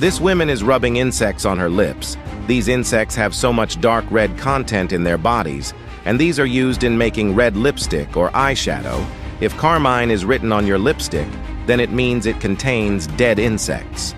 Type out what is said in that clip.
This woman is rubbing insects on her lips. These insects have so much dark red content in their bodies, and these are used in making red lipstick or eyeshadow. If carmine is written on your lipstick, then it means it contains dead insects.